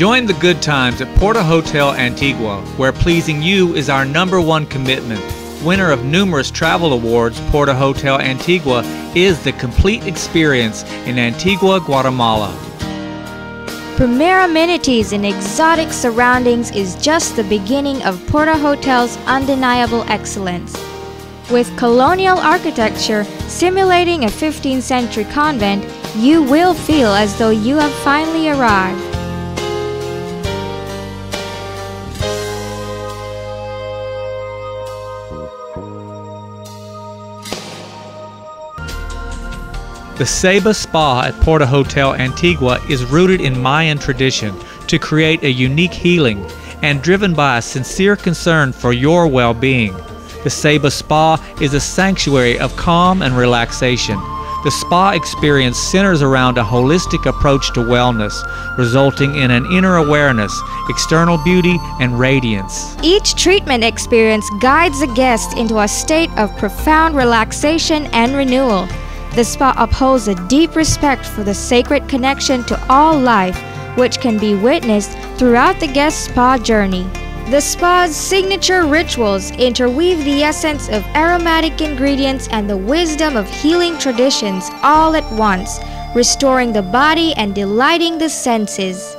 Join the good times at Porta Hotel Antigua, where pleasing you is our number one commitment. Winner of numerous travel awards, Porta Hotel Antigua is the complete experience in Antigua, Guatemala. Premier amenities and exotic surroundings is just the beginning of Porta Hotel's undeniable excellence. With colonial architecture simulating a 15th century convent, you will feel as though you have finally arrived. The Ceiba Spa at Porta Hotel Antigua is rooted in Mayan tradition to create a unique healing and driven by a sincere concern for your well being. The Ceiba Spa is a sanctuary of calm and relaxation. The spa experience centers around a holistic approach to wellness, resulting in an inner awareness, external beauty, and radiance. Each treatment experience guides the guest into a state of profound relaxation and renewal. The spa upholds a deep respect for the sacred connection to all life, which can be witnessed throughout the guest spa journey. The spa's signature rituals interweave the essence of aromatic ingredients and the wisdom of healing traditions all at once, restoring the body and delighting the senses.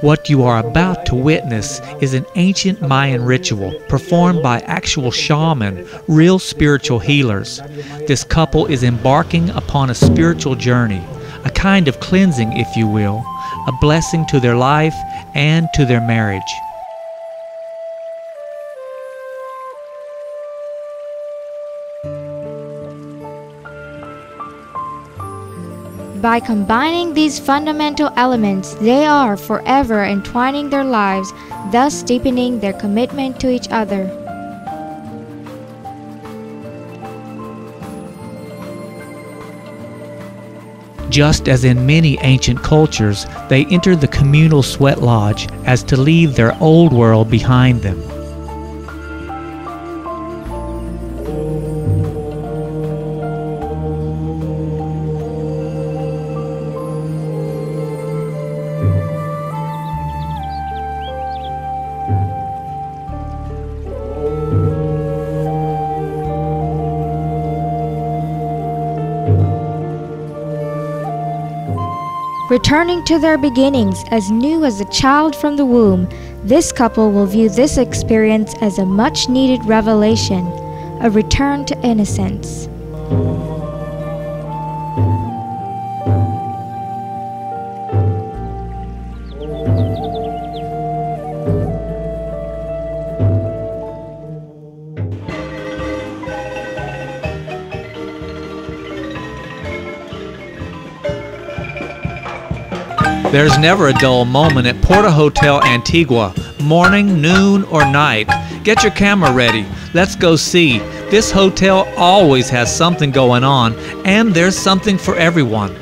What you are about to witness is an ancient Mayan ritual performed by actual shaman, real spiritual healers. This couple is embarking upon a spiritual journey, a kind of cleansing, if you will, a blessing to their life and to their marriage. By combining these fundamental elements, they are forever entwining their lives, thus deepening their commitment to each other. Just as in many ancient cultures, they entered the communal sweat lodge as to leave their old world behind them. Returning to their beginnings as new as a child from the womb, this couple will view this experience as a much needed revelation, a return to innocence. There's never a dull moment at Porta Hotel Antigua, morning, noon, or night. Get your camera ready. Let's go see. This hotel always has something going on, and there's something for everyone.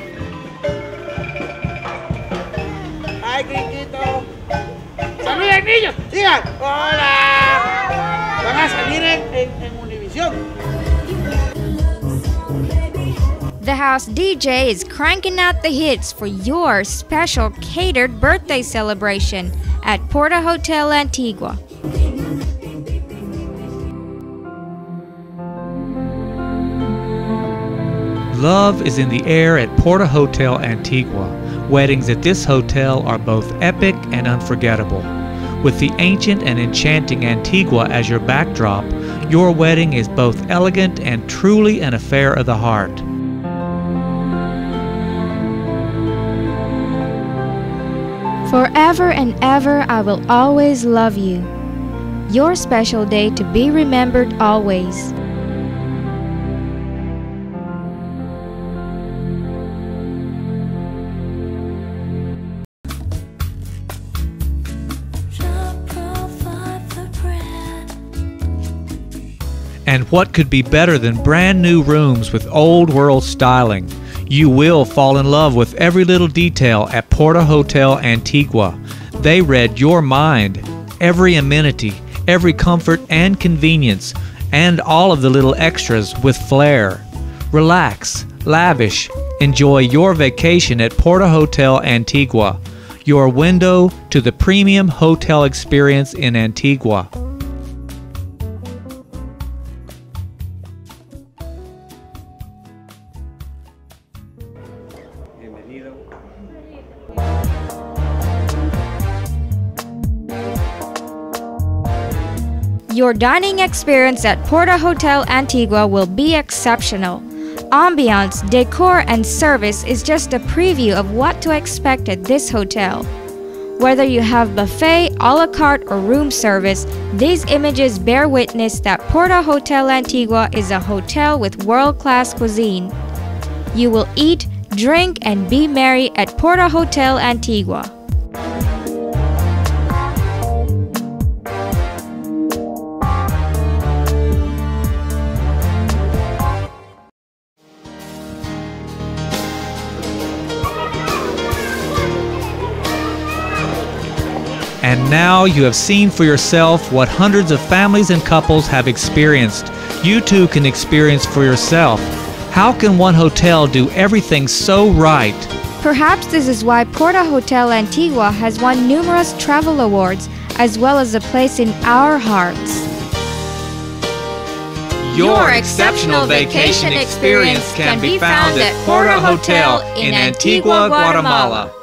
House DJ is cranking out the hits for your special catered birthday celebration at Porta Hotel Antigua. Love is in the air at Porta Hotel Antigua. Weddings at this hotel are both epic and unforgettable. With the ancient and enchanting Antigua as your backdrop, your wedding is both elegant and truly an affair of the heart. Forever and ever, I will always love you. Your special day to be remembered always. And what could be better than brand new rooms with old world styling? You will fall in love with every little detail at Porta Hotel Antigua. They read your mind, every amenity, every comfort and convenience, and all of the little extras with flair. Relax, lavish, enjoy your vacation at Porta Hotel Antigua, your window to the premium hotel experience in Antigua. Your dining experience at Porta Hotel Antigua will be exceptional. Ambiance, decor, and service is just a preview of what to expect at this hotel. Whether you have buffet, a la carte, or room service, these images bear witness that Porta Hotel Antigua is a hotel with world class cuisine. You will eat, drink, and be merry at Porta Hotel Antigua. And now you have seen for yourself what hundreds of families and couples have experienced. You too can experience for yourself. How can one hotel do everything so right? Perhaps this is why Porta Hotel Antigua has won numerous travel awards as well as a place in our hearts. Your exceptional vacation experience can be found at Porta Hotel in Antigua, Guatemala.